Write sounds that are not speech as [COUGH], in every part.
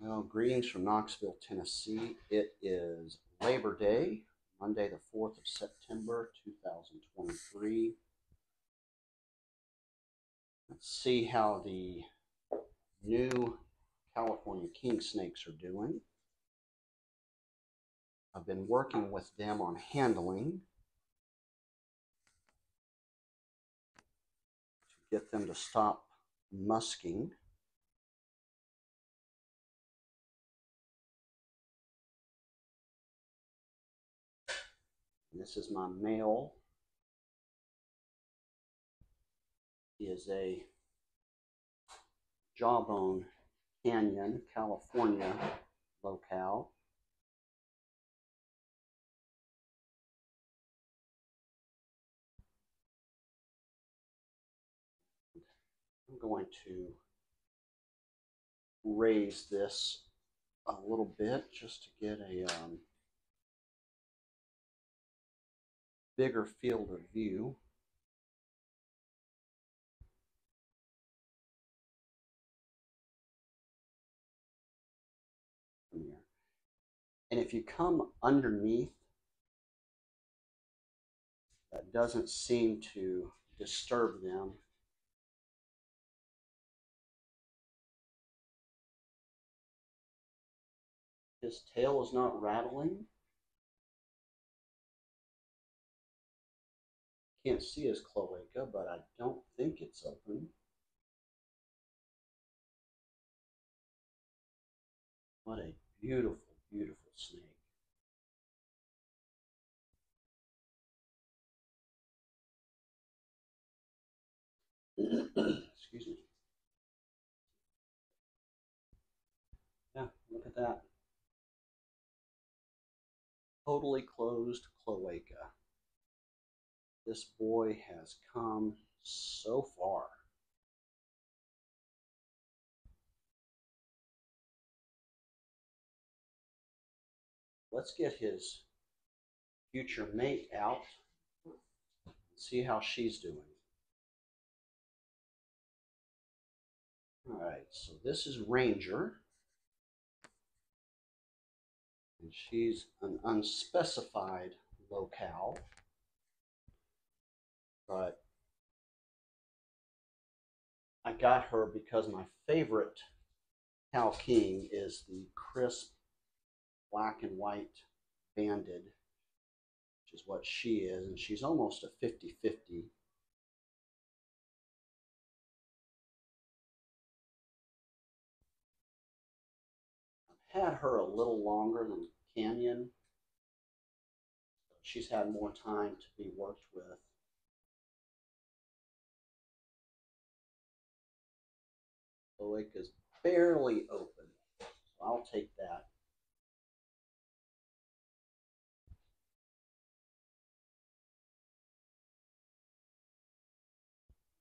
Well, greetings from Knoxville, Tennessee. It is Labor Day, Monday, the 4th of September, 2023. Let's see how the new California king snakes are doing. I've been working with them on handling to get them to stop musking. This is my male. Is a Jawbone Canyon, California locale. I'm going to raise this a little bit just to get a um, bigger field of view. And if you come underneath, that doesn't seem to disturb them. His tail is not rattling. Can't see his cloaca, but I don't think it's open. What a beautiful, beautiful snake. [CLEARS THROAT] Excuse me. Yeah, look at that. Totally closed cloaca. This boy has come so far. Let's get his future mate out and see how she's doing. All right, so this is Ranger. And she's an unspecified locale. But I got her because my favorite Cal King is the crisp black and white banded, which is what she is, and she's almost a 50 50. I've had her a little longer than Canyon. She's had more time to be worked with. Lake is barely open, so I'll take that.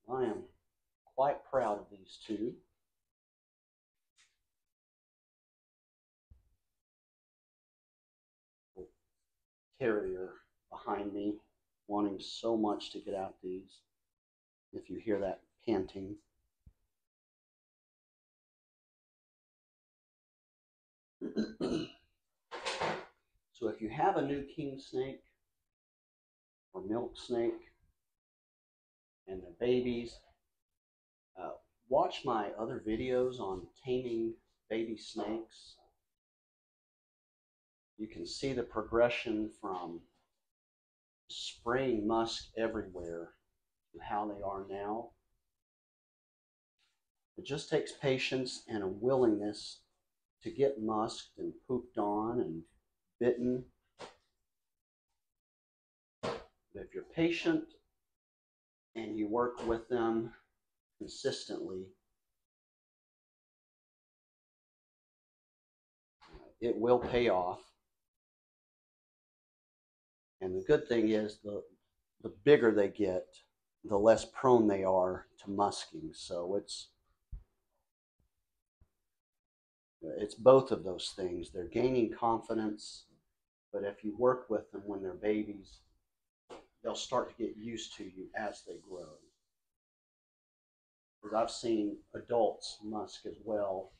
I am quite proud of these two. Carrier behind me wanting so much to get out these. If you hear that panting. [CLEARS THROAT] so if you have a new king snake or milk snake, and the babies. Uh, watch my other videos on taming baby snakes. You can see the progression from spraying musk everywhere to how they are now. It just takes patience and a willingness to get musked and pooped on and bitten. But if you're patient and you work with them consistently, it will pay off. And the good thing is the the bigger they get, the less prone they are to musking. So it's it's both of those things. They're gaining confidence, but if you work with them when they're babies, they'll start to get used to you as they grow. Because I've seen adults musk as well,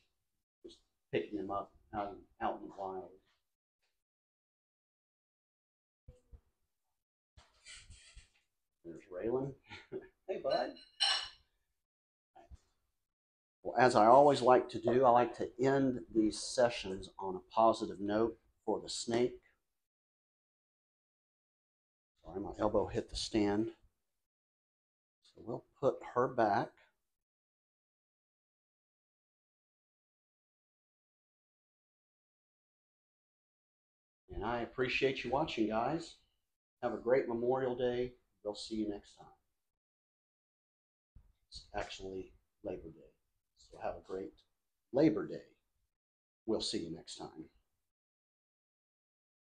just picking them up out, out in the wild. There's Raylan. [LAUGHS] hey, bud. As I always like to do, I like to end these sessions on a positive note for the snake. Sorry, my elbow hit the stand. So we'll put her back. And I appreciate you watching, guys. Have a great Memorial Day. We'll see you next time. It's actually Labor Day. So have a great Labor Day. We'll see you next time.